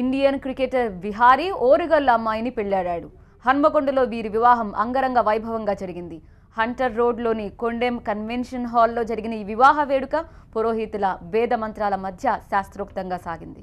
Indian cricketer Vihari ఓరుగల్ల అమ్మాయిని పెళ్ళాడాడు. హన్మకొండలో వీరి వివాహం అంగరంగ వైభవంగా జరిగింది. హంటర్ రోడ్లోని కొండెం కన్వెన్షన్ హాల్లో జరిగిన ఈ వివాహ వేడుక పురోహితుల వేద మంత్రాల మధ్య శాస్త్రోక్తంగా సాగింది.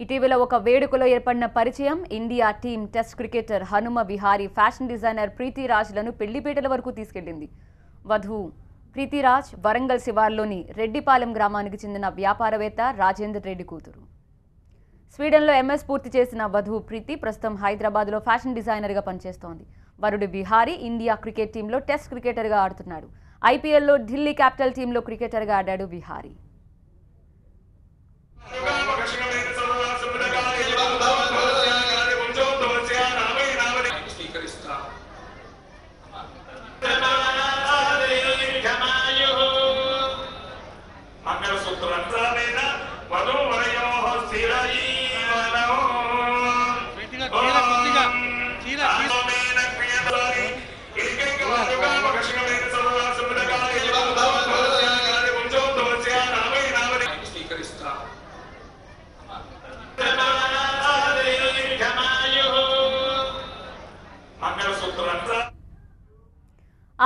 ఇటీవల ఒక వేడుకలో ఏర్పడిన పరిచయం India team test cricketer Hanuma Vihari fashion designer ప్రీతిరాజ్లను పెళ్ళిపేటల వరకు తీసుకెళ్ళింది వధువు ప్రీతిరాజ్ వరంగల్ శివార్లోని రెడ్డిపాలెం గ్రామానికి చెందిన వ్యాపారవేత్త రాజేందర్ రెడ్డి కూతురు. స్వీడన్లో ఎంఎస్ పూర్తి చేసిన వధువు ప్రీతి ప్రస్తుతం హైదరాబాద్లో ఫ్యాషన్ డిజైనర్గా పనిచేస్తోంది. వరుడు విహారీ ఇండియా క్రికెట్ టీంలో టెస్ట్ క్రికెటర్గా ఆడుతున్నాడు. ఐపీఎల్లో ఢిల్లీ క్యాపిటల్ టీంలో క్రికెటర్గా ఆడాడు విహారీ.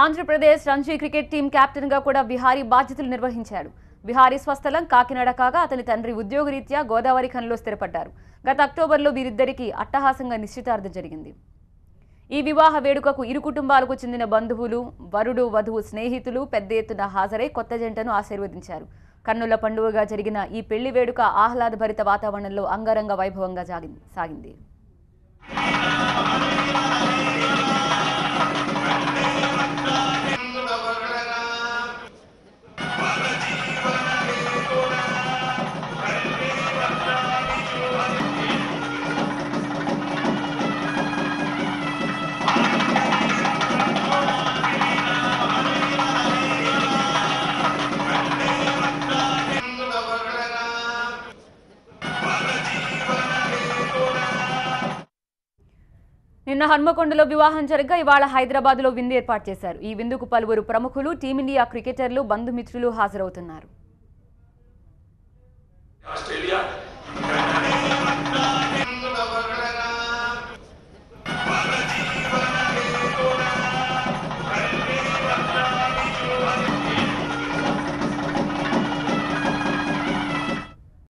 ఆంధ్రప్రదేశ్ రంజీ క్రికెట్ టీం కెప్టెన్గా కూడా బిహారీ బాధ్యతలు నిర్వహించాడు. బిహారీ స్వస్థలం కాకినాడ కాగా అతని తండ్రి ఉద్యోగరీత్యా గోదావరి ఖనిలో స్థిరపడ్డారు. గత అక్టోబర్లో వీరిద్దరికీ అట్టహాసంగా నిశ్చితార్థం జరిగింది. ఈ వివాహ వేడుకకు ఇరు కుటుంబాలకు చెందిన బంధువులు వరుడు వధువు స్నేహితులు పెద్ద ఎత్తున హాజరై కొత్త జంటను ఆశీర్వదించారు. కన్నుల పండుగగా జరిగిన ఈ పెళ్ళి వేడుక ఆహ్లాదభరిత వాతావరణంలో అంగరంగ వైభవంగా సాగింది. నిన్న హన్మకొండలో వివాహం జరగగా ఇవాళ హైదరాబాద్లో విందు ఏర్పాటు చేశారు. ఈ విందుకు పలువురు ప్రముఖులు టీమిండియా క్రికెటర్లు బంధుమిత్రులు హాజరవుతున్నారు.